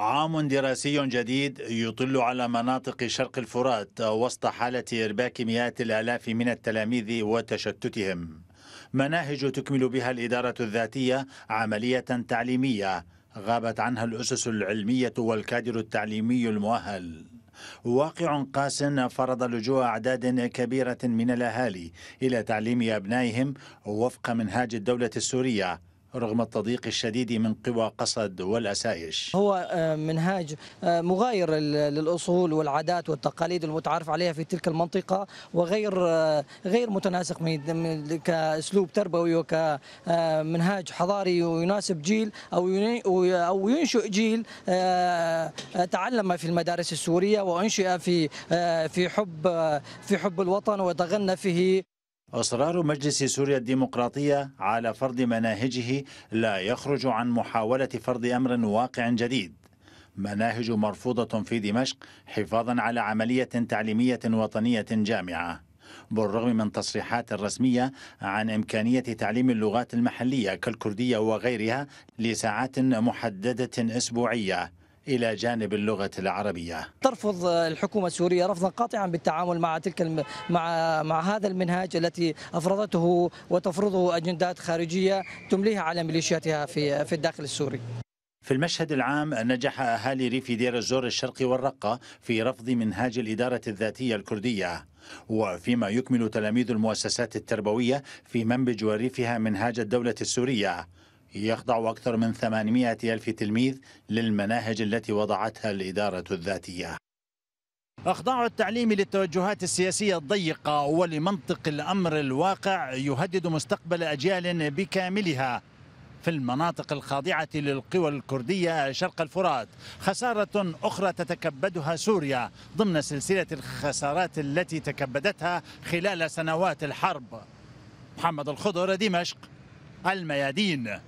عام دراسي جديد يطل على مناطق شرق الفرات وسط حالة إرباك مئات الآلاف من التلاميذ وتشتتهم. مناهج تكمل بها الإدارة الذاتية عملية تعليمية غابت عنها الأسس العلمية والكادر التعليمي المؤهل. واقع قاس فرض لجوء أعداد كبيرة من الأهالي إلى تعليم أبنائهم وفق منهاج الدولة السورية رغم التضييق الشديد من قوى قصد والأسايش. هو آه، منهاج آه، مغاير للأصول والعادات والتقاليد المتعارف عليها في تلك المنطقة وغير آه، غير متناسق كأسلوب تربوي وكمنهاج حضاري يناسب جيل أو أو ينشئ جيل تعلم في المدارس السورية وأنشئ في في حب في حب الوطن وتغنى فيه. إصرار مجلس سوريا الديمقراطية على فرض مناهجه لا يخرج عن محاولة فرض أمر واقع جديد. مناهج مرفوضة في دمشق حفاظا على عملية تعليمية وطنية جامعة. بالرغم من تصريحات رسمية عن إمكانية تعليم اللغات المحلية كالكردية وغيرها لساعات محددة أسبوعية إلى جانب اللغة العربية. ترفض الحكومة السورية رفضا قاطعا بالتعامل مع تلك الم... مع مع هذا المنهاج التي أفرضته وتفرضه أجندات خارجية تمليها على ميليشياتها في في الداخل السوري. في المشهد العام نجح أهالي ريف دير الزور الشرقي والرقة في رفض منهاج الإدارة الذاتية الكردية. وفيما يكمل تلاميذ المؤسسات التربوية في منبج وريفها منهاج الدولة السورية. يخضع أكثر من 800 ألف تلميذ للمناهج التي وضعتها الإدارة الذاتية. أخضاع التعليم للتوجهات السياسية الضيقة ولمنطق الأمر الواقع يهدد مستقبل أجيال بكاملها. في المناطق الخاضعة للقوى الكردية شرق الفرات خسارة أخرى تتكبدها سوريا ضمن سلسلة الخسارات التي تكبدتها خلال سنوات الحرب. محمد الخضر دمشق الميادين.